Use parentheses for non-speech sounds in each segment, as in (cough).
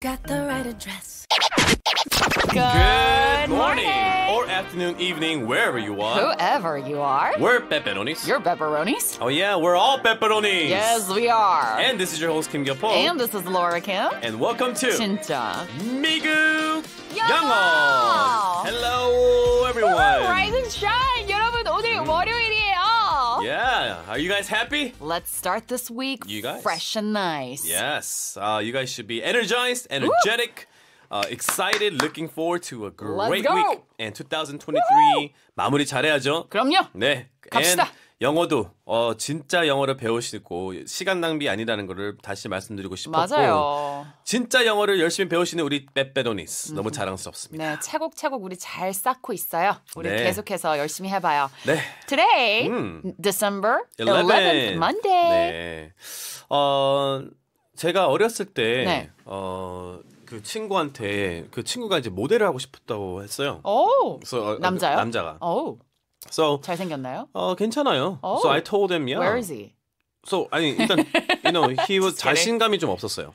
Got the right address. Good morning or afternoon, evening, wherever you are. Whoever you are. We're pepperonis. You're pepperonis. oh yeah, we're all pepperonis. Yes, we are. And this is your host Kim Gyepo. And this is Laura Kim. And welcome to 진짜. 미국 영어. 영어. Hello, everyone. Rise and shine. 여러분 오늘 월요일이에요. Yeah, are you guys happy? Let's start this week You guys? fresh and nice. Yes, uh, you guys should be energized, energetic, uh, excited, looking forward to a great go. week. And 2023 마무리 잘해야죠. 그럼요. 네. 갑시다. And 영어도 어 진짜 영어를 배우시고 시간 낭비 아니라는 거를 다시 말씀드리고 싶었고 맞아요. 진짜 영어를 열심히 배우시는 우리 빼빼도니스 너무 자랑스럽습니다. 네, 차곡차곡 우리 잘 쌓고 있어요. 우리 네. 계속해서 열심히 해봐요. 네. Today, 음. December 11th. 11th, Monday. 네. 어 제가 어렸을 때 네. 어, 그 친구한테 그 친구가 이제 모델을 하고 싶었다고 했어요. 오, 그래서 어, 남자요? 남자가. 오, So 잘생겼나요? 어 괜찮아요. Oh. So I told him, yeah. Where is he? So 아니 일단 you know he was. (laughs) 자신감이 좀 없었어요.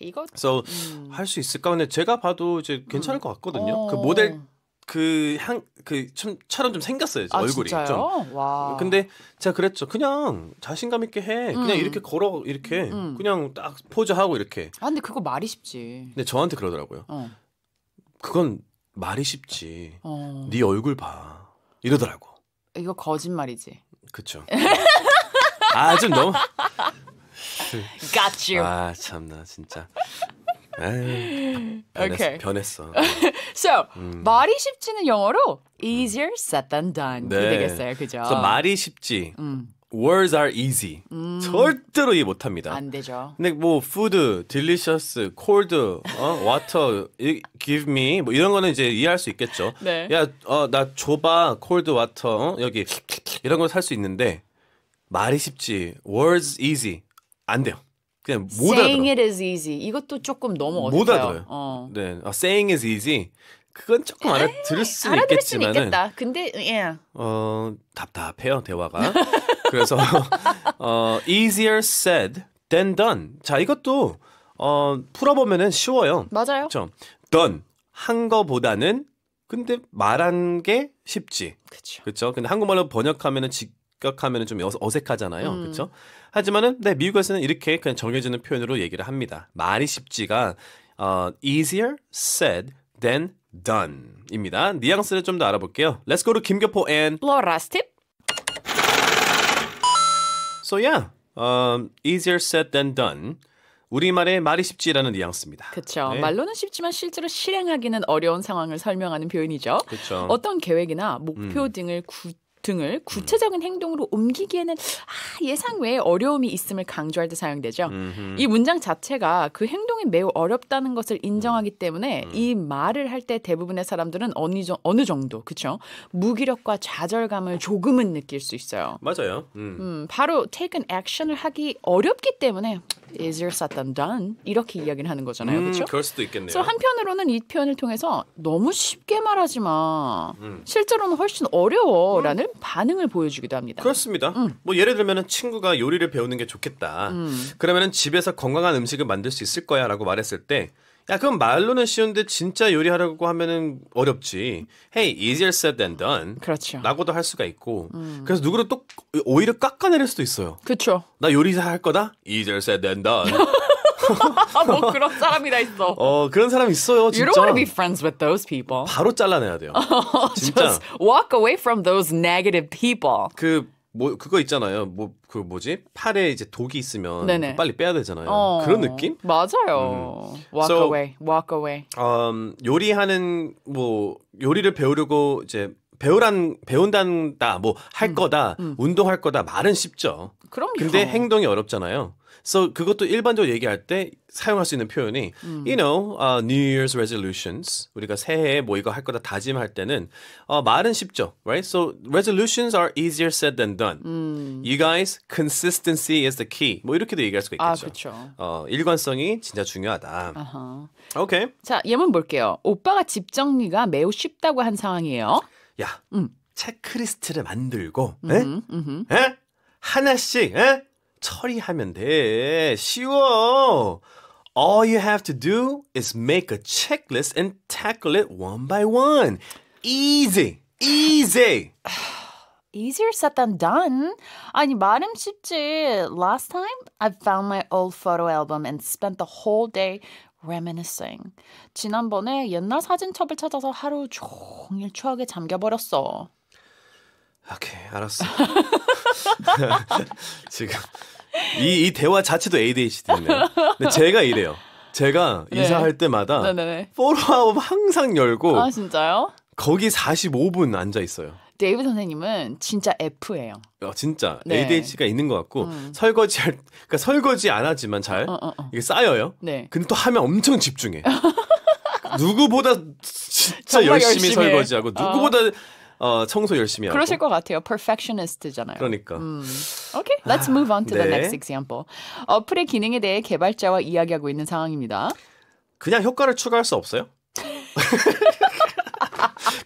이거 So 할수 있을까? 근데 제가 봐도 이제 괜찮을 것 같거든요. 그 어. 모델 그향 그처럼 좀 생겼어요. 아, 얼굴이 진짜요? 좀. 와. 근데 제가 그랬죠. 그냥 자신감 있게 해. 그냥 음. 이렇게 걸어 이렇게 음. 그냥 딱 포즈 하고 이렇게. 아 근데 그거 말이 쉽지. 근데 저한테 그러더라고요. 어. 그건 말이 쉽지. 어. 네 얼굴 봐. 이러더라고. 이거 거짓말이지. 그쵸. 아, 좀 너무. Got you. 아, 참나, 진짜. 에이, 변했어. Okay. 변했어. (laughs) So 말이 쉽지는 영어로 easier said than done. 이 네. 되겠어요, 그죠? 그래서 말이 쉽지. 음. Words are easy. 절대로 이해 못 합니다. 안 되죠. 근데 뭐 food, delicious, cold, 어, water, 이- give me 뭐 이런 거는 이제 이해할 수 있겠죠. 네. 야, 어, 나 줘봐, cold water, 어, 여기 이런 거살수 있는데 말이 쉽지. Words easy 안 돼요. 그냥 못 Saying 알아들어. it is easy. 이것도 조금 너무 어려워요. 못 알아들어요. 어. 네, 아, saying is easy. 그건 조금 알아들을 수는 알아들을 수는 있겠지만은 있겠다. 근데 예. 어, 답답해요, 대화가. (laughs) 그래서 어, easier said than done. 자, 이것도 어, 풀어보면은 쉬워요. 맞아요. 그렇죠. done 한 거보다는 근데 말한 게 쉽지. 그렇죠. 그렇죠. 근데 한국말로 번역하면은 직역하면은 좀 어색하잖아요. 음. 그렇죠? 하지만은 네, 미국에서는 이렇게 그냥 정해지는 표현으로 얘기를 합니다. 말이 쉽지가 어, easier said than done입니다. 뉘앙스를 좀 더 알아볼게요. Let's go to 김교포 and Flora's tip. So yeah, um, easier said than done. 우리말의 말이 쉽지라는 뉘앙스입니다. 그렇죠. 네. 말로는 쉽지만 실제로 실행하기는 어려운 상황을 설명하는 표현이죠. 그렇죠. 어떤 계획이나 목표 음. 등을 구, 등을 구체적인 행동으로 옮기기에는 아, 예상 외에 어려움이 있음을 강조할 때 사용되죠. 음흠. 이 문장 자체가 그 행동이 매우 어렵다는 것을 인정하기 음. 때문에 이 말을 할 때 대부분의 사람들은 어느, 정, 어느 정도 그렇죠 무기력과 좌절감을 조금은 느낄 수 있어요. 맞아요. 음. 음, 바로 take an action을 하기 어렵기 때문에 easier said than done 이렇게 이야기를 하는 거잖아요, 음, 그렇죠? 그럴 수도 있겠네요. 그래서 한편으로는 이 표현을 통해서 너무 쉽게 말하지 마. 음. 실제로는 훨씬 어려워라는 반응을 보여주기도 합니다. 그렇습니다. 뭐 예를 들면은 친구가 요리를 배우는 게 좋겠다. 음. 그러면은 집에서 건강한 음식을 만들 수 있을 거야라고 말했을 때 야, 그럼 말로는 쉬운데 진짜 요리하려고 하면은 어렵지. Hey, easier said than done. 그렇죠. 라고도 할 수가 있고. 그래서 누구를 또 오히려 깎아내릴 수도 있어요. 그렇죠. 나 요리사 할 거다? Easier said than done. (laughs) 아, 뭐 그런 사람이 다 있어. 어, 그런 사람 있어요, You 진짜. don't want to be friends with those people. 바로 잘라내야 돼요. (laughs) 진짜. Just walk away from those negative people. 그, 뭐, 그거 있잖아요. 뭐, 그 뭐지? 팔에 이제 독이 있으면 네네. 그 빨리 빼야 되잖아요. 어, 그런 느낌? 맞아요. Walk So- away, walk away. 음, 요리하는 뭐 요리를 배우려고 이제 배우란 배운단다 뭐 할 거다 운동할 거다 말은 쉽죠. 그럼요. 근데 행동이 어렵잖아요. So 그것도 일반적으로 얘기할 때 사용할 수 있는 표현이 you know uh, New Year's resolutions 우리가 새해에 뭐 이거 할 거다 다짐할 때는 어, 말은 쉽죠, right? So resolutions are easier said than done. You guys consistency is the key. 뭐 이렇게도 얘기할 수가 아, 있겠죠. 그렇죠. 어, 일관성이 진짜 중요하다. 아하. 오케이. 자, 예문 볼게요. 오빠가 집 정리가 매우 쉽다고 한 상황이에요. 야, 음. 체크리스트를 만들고, 에? 에? 하나씩, 에? 처리하면 돼. 쉬워. all you have to do is make a checklist and tackle it one by one. Easy. Easy. (sighs) Easier said than done. 아니 말은 쉽지. Last time I found my old photo album and spent the whole day reminiscing. 지난번에 옛날 사진첩을 찾아서 하루 종일 추억에 잠겨버렸어. 오케이, 알았어. (laughs) (laughs) 지금 이, 이 대화 자체도 ADHD네요. 근데 제가 이래요. 제가 네. 이사할 때마다 네네네. photo album 항상 열고 아 진짜요? 거기 45분 앉아 있어요. 데이브 선생님은 진짜 F예요. 어, 진짜 네. ADHD가 있는 것 같고 설거지 할 그러니까 설거지 안 하지만 잘 어, 어. 이게 쌓여요. 네. 근데 또 하면 엄청 집중해. (laughs) 누구보다 진짜 열심히, 열심히 해. 설거지하고 누구보다 어, 청소 열심히 하고. 그러실 것 같아요. Perfectionist잖아요. 그러니까 Okay, let's move on to the 네. next example. 어플의 기능에 대해 개발자와 이야기하고 있는 상황입니다. 그냥 효과를 추가할 수 없어요?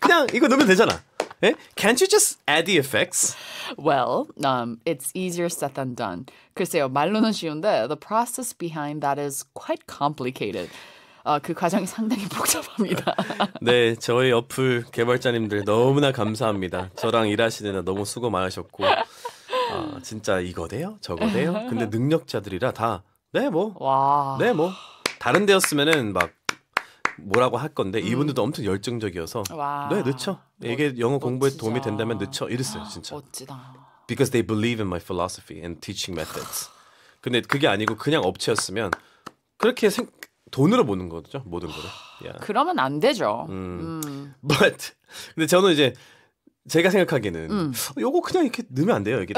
그냥 이거 넣으면 되잖아. 예? Can't you just add the effects? Well, um, it's easier said than done. 글쎄요, 말로는 쉬운데 the process behind that is quite complicated. 어, 그 과정이 상당히 복잡합니다. (laughs) 네, 저희 어플 개발자님들 너무나 감사합니다. 저랑 일하시느라 너무 수고 많으셨고, 아, 진짜 이거 돼요? 저거 돼요? 근데 능력자들이라 다, 네, 뭐, 와. 네, 뭐. 다른 데였으면은 막 뭐라고 할 건데, 이분들도 엄청 열정적이어서, 와. 네, 넣죠. 이게 영어 공부에 멋지다. 도움이 된다면 넣죠. 이랬어요, 진짜. 멋지다. Because they believe in my philosophy and teaching methods. 근데 그게 아니고 그냥 업체였으면, 그렇게 생, 돈으로 보는 거죠, 모든 거를. Yeah. 그러면 안 되죠. 음. But 근데 저는 이제 제가 생각하기에는 음. 어, 요거 그냥 이렇게 넣으면 안 돼요 여기.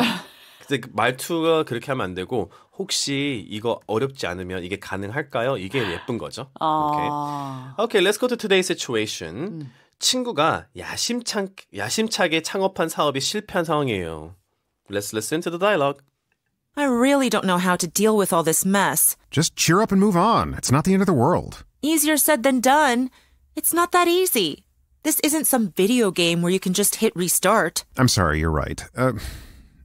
근데 그 말투가 그렇게 하면 안 되고 혹시 이거 어렵지 않으면 이게 가능할까요? 이게 예쁜 거죠. 오케이. 아, Okay, let's go to today's situation. 친구가 야심찬 야심차게 창업한 사업이 실패한 상황이에요. Let's listen to the dialogue. I really don't know how to deal with all this mess. Just cheer up and move on. It's not the end of the world. Easier said than done. It's not that easy. This isn't some video game where you can just hit restart. I'm sorry, you're right. Uh,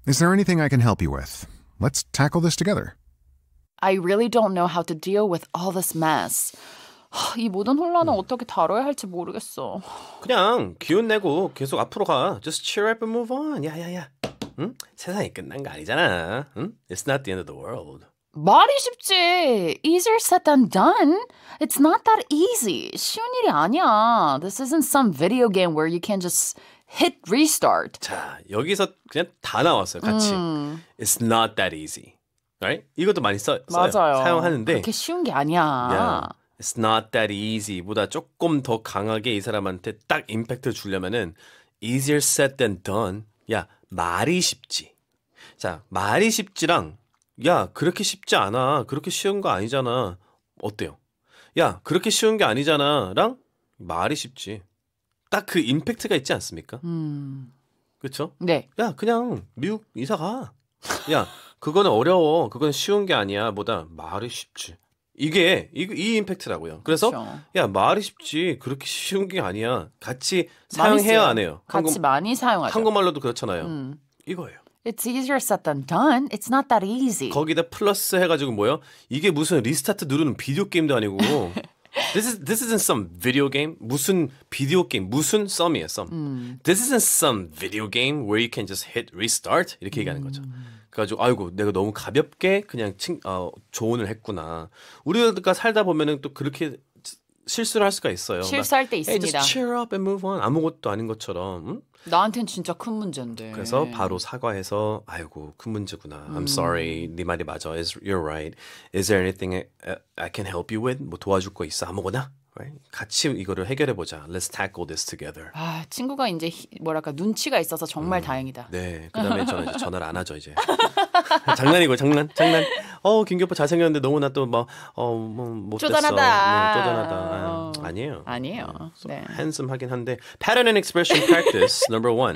is there anything I can help you with? Let's tackle this together. I really don't know how to deal with all this mess. 하, (sighs) 이 모든 혼란을 어떻게 다뤄야 할지 모르겠어. 그냥 기운 내고 계속 앞으로 가. Just cheer up and move on. 야야야. 응? 세상이 끝난 거 아니잖아. 응? It's not the end of the world. 말이 쉽지. Easier said than done. It's not that easy. 쉬운 일이 아니야. This isn't some video game where you can just hit restart. 자, 여기서 그냥 다 나왔어요. 같이. It's not that easy. Right? 이것도 많이 써, 써요. 맞아요. 사용하는데 그렇게 쉬운 게 아니야. 야, It's not that easy 보다 조금 더 강하게 이 사람한테 딱 임팩트를 주려면은 easier said than done. 야, 말이 쉽지. 자, 말이 쉽지랑 야, 그렇게 쉽지 않아. 그렇게 쉬운 거 아니잖아. 어때요? 야, 그렇게 쉬운 게 아니잖아랑 말이 쉽지. 딱 그 임팩트가 있지 않습니까? 음. 그렇죠? 네. 야, 그냥 미국 이사 가. 야, 그거는 어려워. 그건 쉬운 게 아니야. 보다 말이 쉽지. 이게 이, 이 임팩트라고요. 그래서 그렇죠. 야 말이 쉽지 그렇게 쉬운 게 아니야. 같이 사용해야. 안 해요. 같이 한국, 많이 사용하죠. 한국말로도 그렇잖아요. 음. 이거예요. It's easier said than done. It's not that easy. 거기다 플러스 해가지고 뭐요? 이게 무슨 restart 누르는 비디오 게임도 아니고. (laughs) This is this isn't some video game. 무슨 비디오 게임? 무슨 some이에요, some. 음. This isn't some video game where you can just hit restart 이렇게 얘기하는 거죠. 음. 그래가지고 아이고 내가 너무 가볍게 그냥 칭, 어, 조언을 했구나. 우리가 살다 보면은 또 그렇게 실수를 할 수가 있어요. 실수할 때 막, Hey, 있습니다. just cheer up and move on. 아무것도 아닌 것처럼. 응? 나한텐 진짜 큰 문제인데. 그래서 바로 사과해서 아이고 큰 문제구나. I'm sorry. 네 말이 맞아. Is you're right. Is there anything I, I can help you with? 뭐 도와줄 거 있어? 아무거나. Right? 같이 이거를 해결해 보자. Let's tackle this together. 아, 친구가 이제 히- 뭐랄까 눈치가 있어서 정말 다행이다. 네. 그다음에 저는 이제 전화를 안 하죠 이제. (laughs) 장난이고 장난 장난. 어 김교포 잘생겼는데 너무 나 또뭐어뭐 쪼잔하다. 뭐 쪼잔하다. 아, 아니에요. 아니에요. 네. handsom하긴 한데 pattern and expression practice (laughs) number one.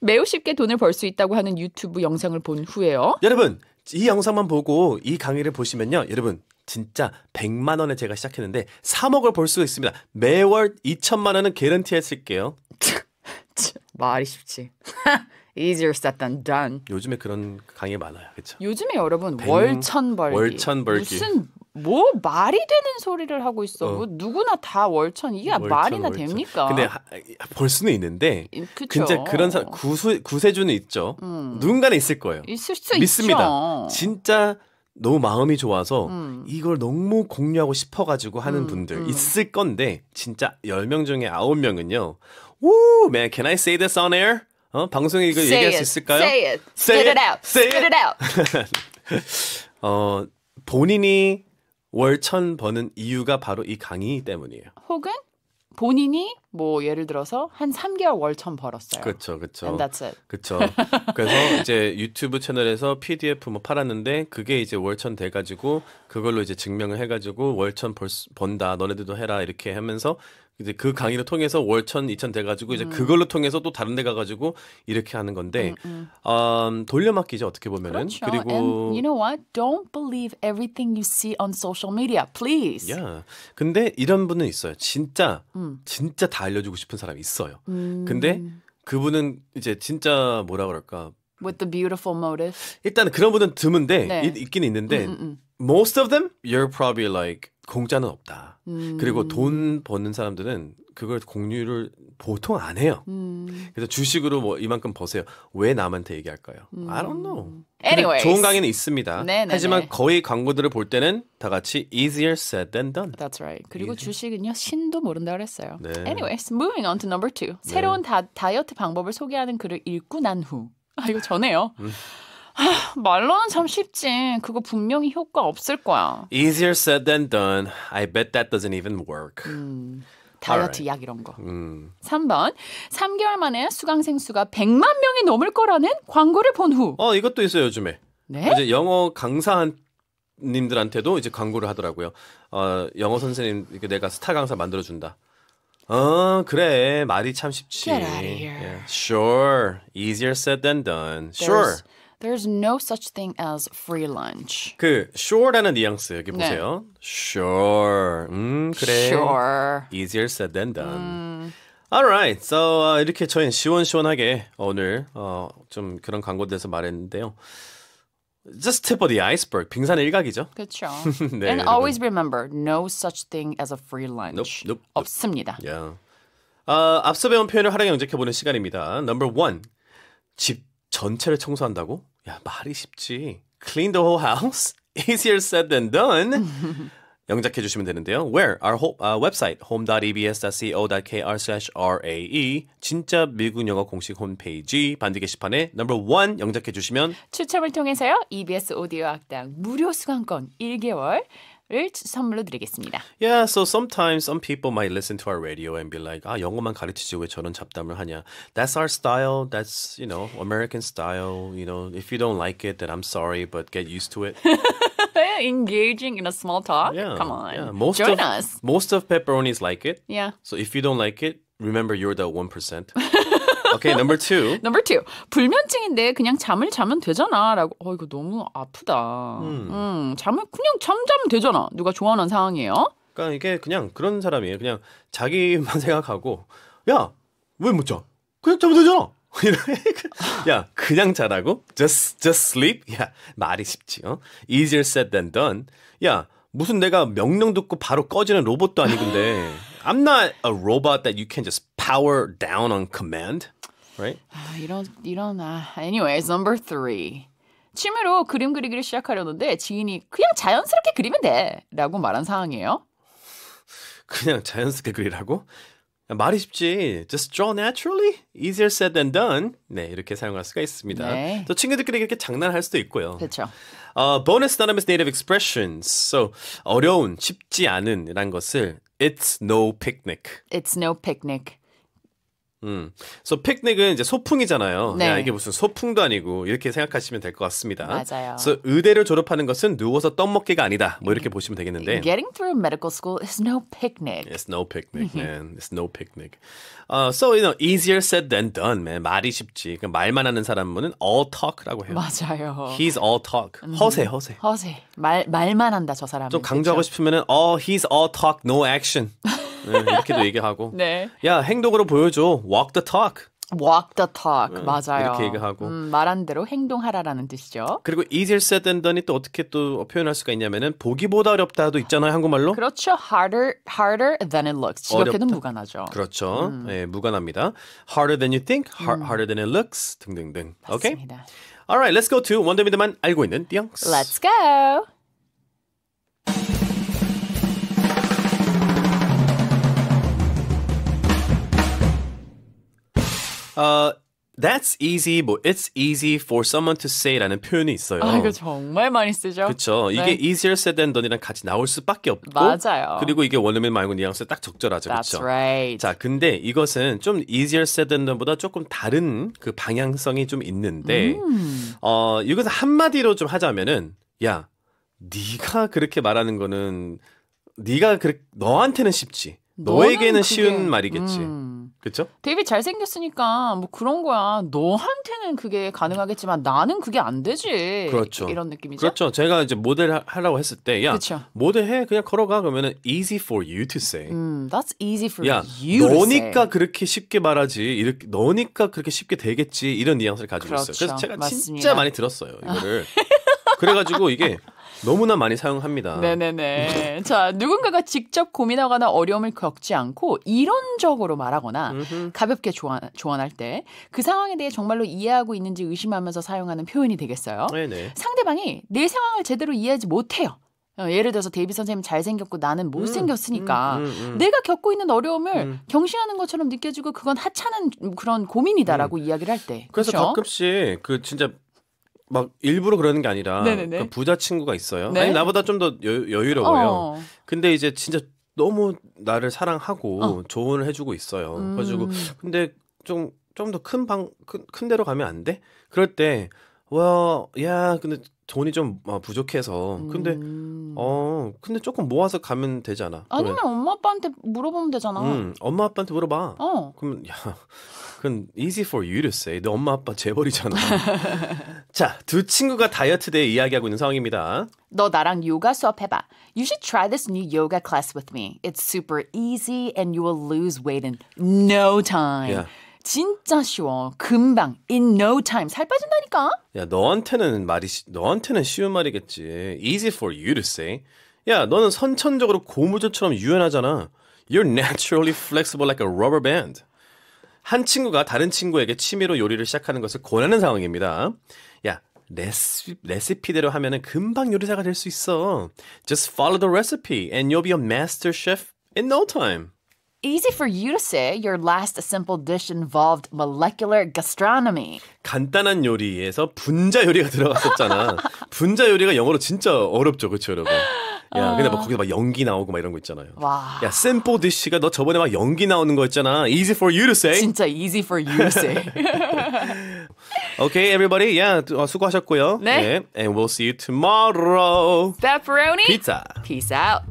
매우 쉽게 돈을 벌 수 있다고 하는 유튜브 영상을 본 후에요. 여러분 이 영상만 보고 이 강의를 보시면요 여러분 진짜 100만 원에 제가 시작했는데 3억을 벌수 있습니다 매월 2천만 원은 개런티 했을게요 (laughs) 말이 쉽지. (laughs) Easier said than done. 요즘에 그런 강의 많아요 그렇죠 요즘에 여러분 백- 월천 벌기. 월천 벌기. 무슨 뭐 말이 되는 소리를 하고 있어. 어. 뭐 누구나 다 월천 이게 월천, 말이나 월천. 됩니까? 근데 하- 볼 수는 있는데 이- 그쵸. 진짜 그런 사람 구수, 구세주는 있죠. 음. 누군가는 있을 거예요. 있을 수 믿습니다. 있죠. 진짜 너무 마음이 좋아서 음. 이걸 너무 공유하고 싶어가지고 하는 음, 분들 음. 있을 건데 진짜 10명 중에 9명은요. 우, man, can I say this on air? 어, 방송에 이거 Say 얘기할 it, 수 있을까요? Say it. Say it it, out. say it. it out. (laughs) 어, 본인이 월 천 버는 이유가 바로 이 강의 때문이에요. 혹은 본인이 뭐 예를 들어서 한 3개월 월천 벌었어요. 그렇죠, 그렇죠. 그렇죠. 그래서 이제 유튜브 채널에서 PDF 뭐 팔았는데 그게 이제 월천 돼가지고 그걸로 이제 증명을 해가지고 월천 벌, 수- 번다. 너네들도 해라 이렇게 하면서 이제 그 강의를 통해서 월천 이천 돼가지고 음. 이제 그걸로 통해서 또 다른 데 가가지고 이렇게 하는 건데 음, 돌려막기죠 어떻게 보면은 그렇죠. 리고 And you know what? Don't believe everything you see on social media, please. 야, 근데 이런 분은 있어요. 진짜 음. 진짜 다 알려주고 싶은 사람이 있어요. 근데 그분은 이제 진짜 뭐라 그럴까 With the beautiful motive. 일단 그런 분은 드문데 네. 있, 있긴 있는데 음, 음. most of them you're probably like 공짜는 없다. 음. 그리고 돈 버는 사람들은 그걸 공유를 보통 안 해요. 음. 그래서 주식으로 뭐 이만큼 버세요. 왜 남한테 얘기할까요? I don't know. 근데 음. Anyways. 좋은 강의는 있습니다. 네네네. 하지만 거의 광고들을 볼 때는 다 같이 easier said than done. That's right. 그리고 주식은요 신도 모른다 그랬어요. 네. Anyways, moving on to number two. 새로운 다, 다이어트 방법을 소개하는 글을 읽고 난 후. 아 이거 전에요. 음. (sighs) 하, 말로는 참 쉽지. 그거 분명히 효과 없을 거야. Easier said than done. I bet that doesn't even work. 다이어트 Alright. 약 이런 거. 음. 3번. 3개월 만에 수강생 수가 100만 명이 넘을 거라는 광고를 본 후. 어, 이것도 있어요, 요즘에. 네? 이제 영어 강사님들한테도 이제 광고를 하더라고요. 어, 영어 선생님, 이게 내가 스타 강사 만들어 준다. 어, 그래. 말이 참 쉽지. Get out of here. Yeah. Sure. Easier said than done. Sure. There's, there's no such thing as free lunch. 그, sure라는 뉘앙스 여기 네. 보세요. Sure. 음, 그래. Sure. Easier said than done. 음. Alright, so 어, 이렇게 저희는 시원시원하게 오늘 어, 좀 그런 광고에 대해서 말했는데요. Just tip of the iceberg, 빙산의 일각이죠. 그렇죠. 네, And 여러분. always remember, no such thing as a free lunch. Nope, nope, nope. 없습니다. Yeah. 어, 앞서 배운 표현을 활용해 영작해보는 시간입니다. Number one, 집 전체를 청소한다고? 야 말이 쉽지. Clean the whole house? Easier said than done. 영작해 주시면 되는데요. Where? Our ho- uh, website home.ebs.co.kr/rae 진짜 미국 영어 공식 홈페이지 반디 게시판에 number one 영작해 주시면 추첨을 통해서요. EBS 오디오 학당 무료 수강권 1개월을 선물로 드리겠습니다. Yeah, so sometimes some people might listen to our radio and be like, 아 영어만 가르치지 왜 저런 잡담을 하냐? That's our style. That's you know American style. You know, if you don't like it, then I'm sorry, but get used to it. (laughs) Engaging in a small talk? Yeah, Come on. Yeah. Most Join of us. most of pepperonis like it. Yeah. So if you don't like it, remember you're the one percent. (laughs) okay, number two. (laughs) Number two. 불면증인데 그냥 잠을 자면 되잖아. 라고. 어, 이거 너무 아프다. 음. 잠을 그냥 잠자면 되잖아. 누가 좋아하는 상황이에요. 그러니까 이게 그냥 그런 사람이에요. 그냥 자기만 (laughs) 생각하고 야 왜 못 자? 그냥 자면 되잖아. (laughs) 야 그냥 자라고? Just just sleep? 야 말이 쉽지. 어? Easier said than done. 야 무슨 내가 명령 듣고 바로 꺼지는 로봇도 아니근데 (gasps) I'm not a robot that you can just power down on command. Right? 아, 이런 이런 아. Anyways, number three. 취미로 그림 그리기를 시작하려는데 지인이 그냥 자연스럽게 그리면 돼라고 말한 상황이에요. 그냥 자연스럽게 그리라고? 야, 말이 쉽지. Just draw naturally. Easier said than done. 네, 이렇게 사용할 수가 있습니다. 네. 또 친구들끼리 이렇게 장난할 수도 있고요. 그렇죠. 어, bonus synonymous native expressions. So, 어려운, 쉽지 않은이란 것을 It's no picnic. It's no picnic. 음. So picnic은 이제 소풍이잖아요. 네. 야, 이게 무슨 소풍도 아니고 이렇게 생각하시면 될 것 같습니다. 맞아요. So 의대를 졸업하는 것은 누워서 떡 먹기가 아니다. 뭐 이렇게 보시면 되겠는데. Getting through medical school is no picnic. It's no picnic, man. It's no picnic. Uh, so, you know, easier said than done, man. 말이 쉽지. 그 말만 하는 사람은 all talk라고 해요. 맞아요. He's all talk. 허세, 허세. 허세. 말 말만 한다 저 사람. 좀 강조하고 싶으면은 oh, he's all talk, no action. 네, 이렇게도 얘기하고. 네. 야, 행동으로 보여줘. Walk the talk. walk the talk. 맞아요. 이렇게 얘기하고. 음, 말한 대로 행동하라라는 뜻이죠. 그리고 easier said than done이 또 어떻게 또 표현할 수가 있냐면은 보기보다 어렵다도 있잖아요 한국말로. 그렇죠. harder harder than it looks. 어렵다. 무관하죠. 그렇죠. 음. 예, 무관합니다. Harder than you think, har, harder than it looks 등등등. 오케이. 맞습니다. Alright, let's go to 원더미드만 알고 있는 띵스. Let's go. 어, that's easy, 뭐 it's easy for someone to say라는 표현이 있어요. 아, 이거 정말 많이 쓰죠. 그렇죠. 이게 네. easier said than done이랑 같이 나올 수밖에 없고 맞아요. 그리고 이게 원어민 말고 뉘앙스 딱 적절하죠. That's 그렇죠. right. 자, 근데 이것은 좀 easier said than done보다 조금 다른 그 방향성이 좀 있는데 음. 어, 이것을 한마디로 좀 하자면은 야, 네가 그렇게 말하는 거는 네가 그 너한테는 쉽지. 너에게는 너는 쉬운 그게- 말이겠지. 음. 그렇죠? 데이비 잘생겼으니까 뭐 그런 거야. 너한테는 그게 가능하겠지만 나는 그게 안 되지. 그렇죠. 이런 느낌이죠. 그렇죠. 제가 이제 모델 하- 하라고 했을 때, 야, 그쵸. 모델 해 그냥 걸어가 그러면은 easy for you to say. 음, that's easy for 야, you to 너니까. 그렇게 쉽게 말하지. 이렇게 너니까 그렇게 쉽게 되겠지. 이런 뉘앙스를 가지고 있어요. 그래서 그렇죠. 제가 맞습니다. 진짜 많이 들었어요. 이거를. (laughs) 그래가지고 이게 너무나 많이 사용합니다. 네네네. (laughs) 자, 누군가가 직접 고민하거나 어려움을 겪지 않고 이론적으로 말하거나 가볍게 조언, 조언할 때 그 상황에 대해 정말로 이해하고 있는지 의심하면서 사용하는 표현이 되겠어요. 네네. 상대방이 내 상황을 제대로 이해하지 못해요. 어, 예를 들어서 데이비 선생님 잘생겼고 나는 못생겼으니까 음, 음, 음. 내가 겪고 있는 어려움을 경시하는 것처럼 느껴지고 그건 하찮은 그런 고민이다라고 이야기를 할 때. 음. 그래서 그렇죠? 가끔씩 그 진짜 막 일부러 그러는 게 아니라. 그 부자 친구가 있어요. 네. 아니 나보다 좀 더 여유로워요. 어. 근데 이제 진짜 너무 나를 사랑하고 조언을 해주고 있어요. 음. 그래가지고 근데 좀 좀 더 큰 방큰 큰 데로 가면 안 돼? 그럴 때 와, 야, 근데 돈이 좀 어, 부족해서. 근데 음. 어, 근데 조금 모아서 가면 되잖아. 아니면 엄마 아빠한테 물어보면 되잖아. 음, 엄마 아빠한테 물어봐. 어. 그러면 야, 그건 easy for you to say. 너 엄마 아빠 재벌이잖아. (laughs) 자, 두 친구가 다이어트 대해 이야기하고 있는 상황입니다. 너 나랑 요가 수업 해봐. You should try this new yoga class with me. It's super easy and you will lose weight in no time. 야. 진짜 쉬워. 금방 in no time 살 빠진다니까. 야, 너한테는 말이 쉬- 너한테는 쉬운 말이겠지. Easy for you to say. 야, 너는 선천적으로 고무줄처럼 유연하잖아. You're naturally flexible like a rubber band. 한 친구가 다른 친구에게 취미로 요리를 시작하는 것을 권하는 상황입니다. 야, 레시, 레시피대로 하면은 금방 요리사가 될 수 있어. Just follow the recipe and you'll be a master chef in no time. Easy for you to say. Your last simple dish involved molecular gastronomy. 간단한 요리에서 분자 요리가 들어갔었잖아. (laughs) 분자 요리가 영어로 진짜 어렵죠, 그렇죠, 여러분? 야, 근데 막 거기서 막 연기 나오고 막 이런 거 있잖아요. 와. 야, simple dish가 너 저번에 막 연기 나오는 거 있잖아. Easy for you to say. 진짜 easy for you to say. (laughs) Okay, everybody. Yeah, 어, 수고하셨고요. 네. And we'll see you tomorrow. Pepperoni. Pizza. Peace out.